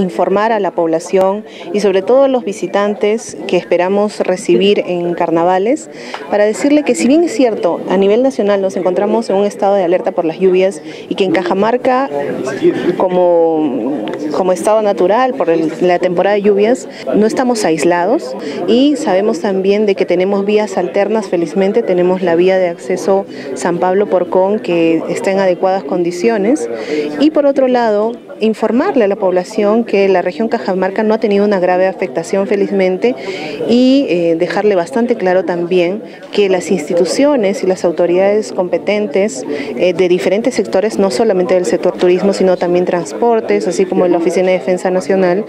informar a la población y sobre todo a los visitantes que esperamos recibir en carnavales para decirle que si bien es cierto, a nivel nacional nos encontramos en un estado de alerta por las lluvias y que en Cajamarca como, como estado natural por la temporada de lluvias no estamos aislados y sabemos también de que tenemos vías alternas, felizmente tenemos la vía de acceso San Pablo Porcón que está en adecuadas condiciones y por otro lado informarle a la población que la región Cajamarca no ha tenido una grave afectación felizmente y eh, dejarle bastante claro también que las instituciones y las autoridades competentes eh, de diferentes sectores, no solamente del sector turismo, sino también transportes, así como la Oficina de Defensa Nacional,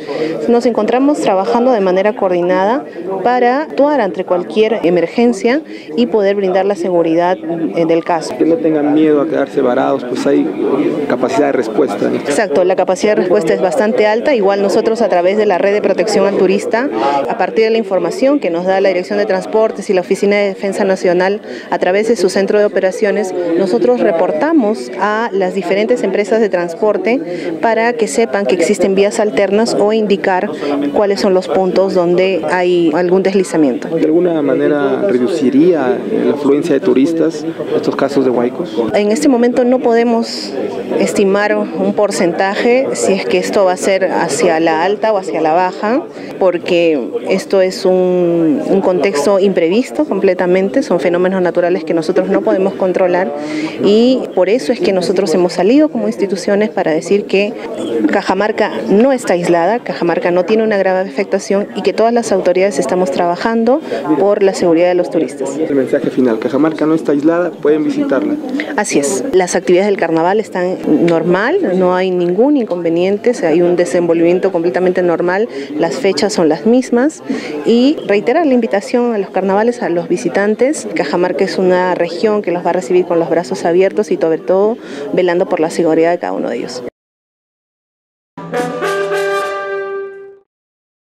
nos encontramos trabajando de manera coordinada para actuar ante cualquier emergencia y poder brindar la seguridad eh, del caso. Que no tengan miedo a quedarse varados, pues hay capacidad de respuesta. Exacto, la capacidad de respuesta es bastante alta. Igual nosotros a través de la red de protección al turista, a partir de la información que nos da la Dirección de Transportes y la Oficina de Defensa Nacional a través de su centro de operaciones, nosotros reportamos a las diferentes empresas de transporte para que sepan que existen vías alternas o indicar cuáles son los puntos donde hay algún deslizamiento. ¿De alguna manera reduciría la afluencia de turistas estos casos de huaicos? En este momento no podemos estimar un porcentaje si es que esto va a ser hacia la alta o hacia la baja, porque esto es un, un contexto imprevisto completamente, son fenómenos naturales que nosotros no podemos controlar y por eso es que nosotros hemos salido como instituciones para decir que Cajamarca no está aislada, Cajamarca no tiene una grave afectación y que todas las autoridades estamos trabajando por la seguridad de los turistas. El mensaje final, Cajamarca no está aislada, pueden visitarla. Así es, las actividades del carnaval están normal, no hay ningún inconvenientes, hay un desenvolvimiento completamente normal, las fechas son las mismas y reiterar la invitación a los carnavales, a los visitantes. Cajamarca es una región que los va a recibir con los brazos abiertos y sobre todo velando por la seguridad de cada uno de ellos.